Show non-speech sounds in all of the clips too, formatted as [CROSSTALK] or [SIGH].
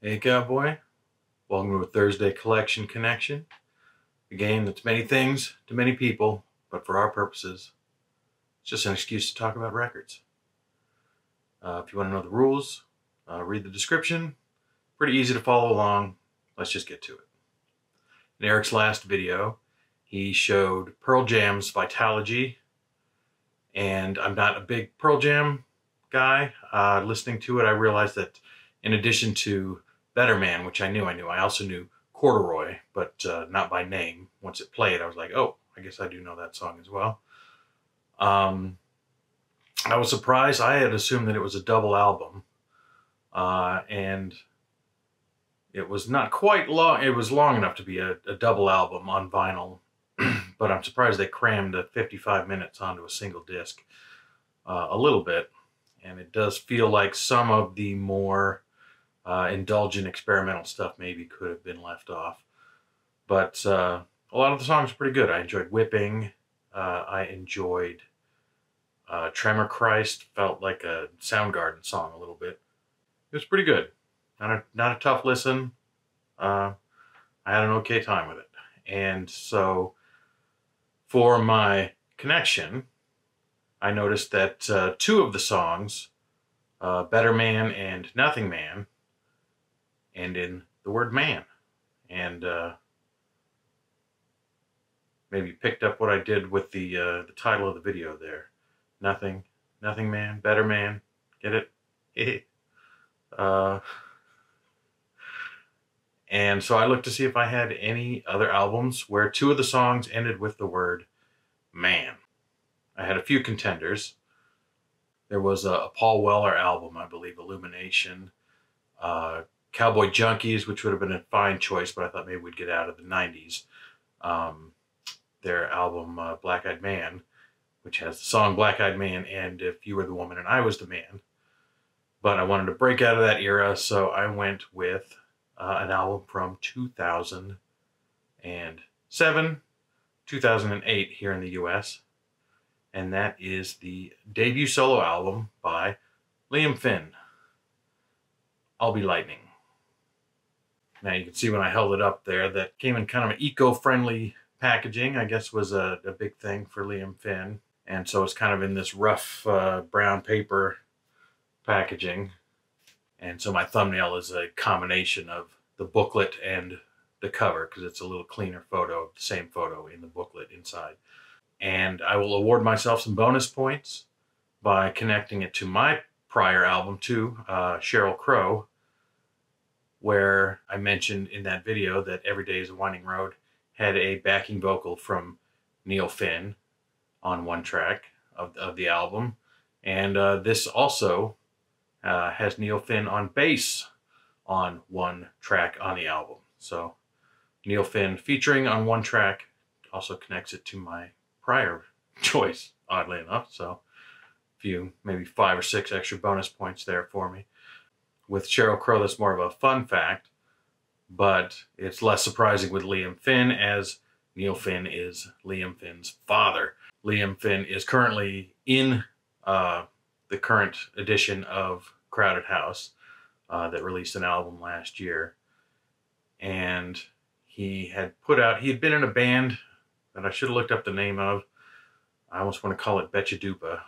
Hey, cowboy. Welcome to a Thursday Collection Connection, a game that's many things to many people, but for our purposes, it's just an excuse to talk about records. Uh, if you want to know the rules, uh, read the description. Pretty easy to follow along. Let's just get to it. In Eric's last video, he showed Pearl Jam's Vitalogy, and I'm not a big Pearl Jam guy. Uh, listening to it, I realized that in addition to Better Man, which I knew I knew. I also knew Corduroy, but uh, not by name. Once it played, I was like, oh, I guess I do know that song as well. Um, I was surprised. I had assumed that it was a double album, uh, and it was not quite long. It was long enough to be a, a double album on vinyl, but I'm surprised they crammed the 55 minutes onto a single disc uh, a little bit, and it does feel like some of the more uh, indulgent experimental stuff maybe could have been left off. But uh, a lot of the songs are pretty good. I enjoyed Whipping. Uh, I enjoyed uh, Tremor Christ. Felt like a Soundgarden song a little bit. It was pretty good. Not a, not a tough listen. Uh, I had an okay time with it. And so for my connection, I noticed that uh, two of the songs, Better Man and Nothing Man, and in the word man. And uh, maybe picked up what I did with the uh, the title of the video there. Nothing, nothing man, better man. Get it? [LAUGHS] uh, and so I looked to see if I had any other albums where two of the songs ended with the word man. I had a few contenders. There was a, a Paul Weller album, I believe, Illumination. Uh, Cowboy Junkies, which would have been a fine choice, but I thought maybe we'd get out of the 90s. Um, their album uh, Black Eyed Man, which has the song Black Eyed Man and If You Were the Woman and I Was the Man. But I wanted to break out of that era, so I went with uh, an album from 2007, 2008 here in the US. And that is the debut solo album by Liam Finn. I'll Be Lightning. Now you can see when I held it up there that came in kind of an eco-friendly packaging, I guess was a, a, big thing for Liam Finn. And so it's kind of in this rough uh, brown paper packaging. And so my thumbnail is a combination of the booklet and the cover because it's a little cleaner photo the same photo in the booklet inside. And I will award myself some bonus points by connecting it to my prior album too, uh, Sheryl Crow, where I mentioned in that video that Every Day is a Winding Road had a backing vocal from Neil Finn on one track of, of the album. And uh, this also uh, has Neil Finn on bass on one track on the album. So Neil Finn featuring on one track also connects it to my prior [LAUGHS] choice, oddly enough. So a few, maybe five or six extra bonus points there for me. With Sheryl Crow, that's more of a fun fact, but it's less surprising with Liam Finn as Neil Finn is Liam Finn's father. Liam Finn is currently in uh, the current edition of Crowded House uh, that released an album last year. And he had put out, he had been in a band that I should have looked up the name of. I almost want to call it Betchadupa.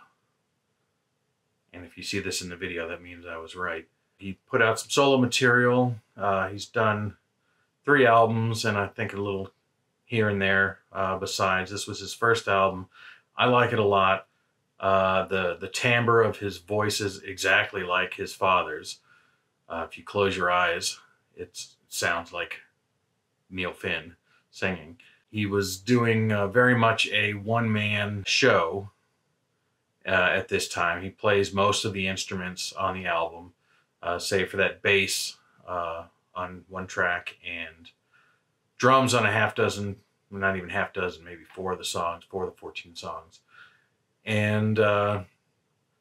And if you see this in the video, that means I was right he put out some solo material. Uh, he's done three albums and I think a little here and there uh, besides. This was his first album. I like it a lot. Uh, the, the timbre of his voice is exactly like his father's. Uh, if you close your eyes, it sounds like Neil Finn singing. He was doing uh, very much a one-man show uh, at this time. He plays most of the instruments on the album uh, save for that bass uh, on one track and drums on a half dozen, not even half dozen, maybe four of the songs, four of the 14 songs. And uh,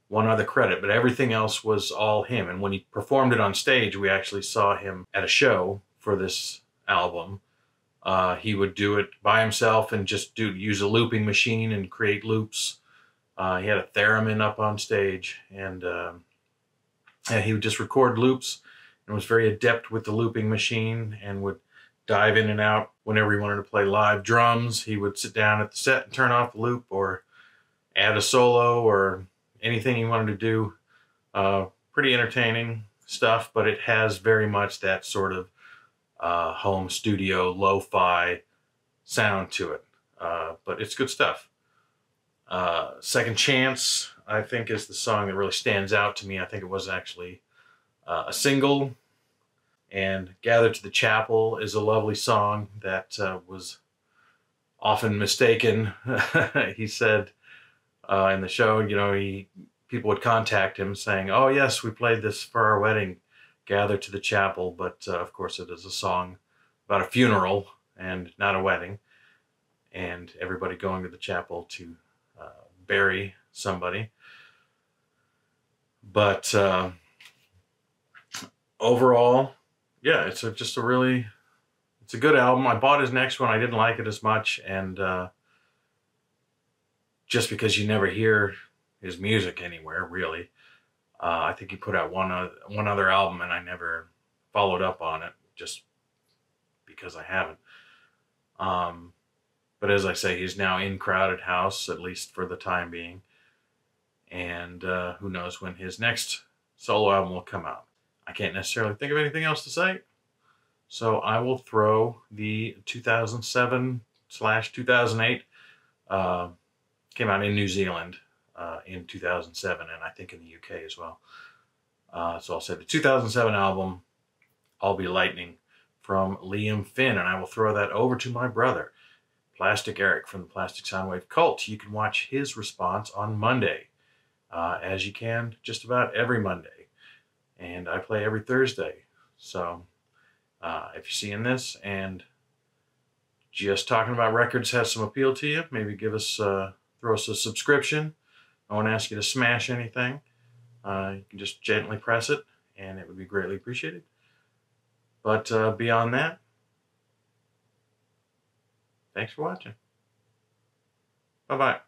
one other credit, but everything else was all him. And when he performed it on stage, we actually saw him at a show for this album. Uh, he would do it by himself and just do use a looping machine and create loops. Uh, he had a theremin up on stage, and, um, and he would just record loops and was very adept with the looping machine and would dive in and out whenever he wanted to play live drums. He would sit down at the set and turn off the loop or add a solo or anything you wanted to do. Uh, pretty entertaining stuff, but it has very much that sort of uh, home studio lo-fi sound to it. Uh, but it's good stuff. Uh, Second Chance, I think, is the song that really stands out to me. I think it was actually uh, a single. And Gather to the Chapel is a lovely song that uh, was often mistaken. [LAUGHS] he said uh, in the show, you know, he people would contact him saying, "Oh yes, we played this for our wedding, Gather to the Chapel," but uh, of course it is a song about a funeral and not a wedding, and everybody going to the chapel to uh, bury somebody. But uh, overall, yeah, it's a, just a really, it's a good album. I bought his next one. I didn't like it as much, and uh, just because you never hear his music anywhere, really. Uh, I think he put out one uh, one other album, and I never followed up on it just because I haven't. Um, but as I say, he's now in Crowded House, at least for the time being. And uh, who knows when his next solo album will come out. I can't necessarily think of anything else to say. So I will throw the 2007 slash 2008, uh, came out in New Zealand uh, in 2007, and I think in the UK as well. Uh, so I'll say the 2007 album, I'll Be Lightning, from Liam Finn, and I will throw that over to my brother, Plastic Eric from the Plastic Soundwave Cult. You can watch his response on Monday, uh, as you can just about every Monday. And I play every Thursday. So uh, if you're seeing this and just talking about records has some appeal to you, maybe give us, uh, throw us a subscription. I won't ask you to smash anything. Uh, you can just gently press it, and it would be greatly appreciated. But uh, beyond that, thanks for watching. Bye bye.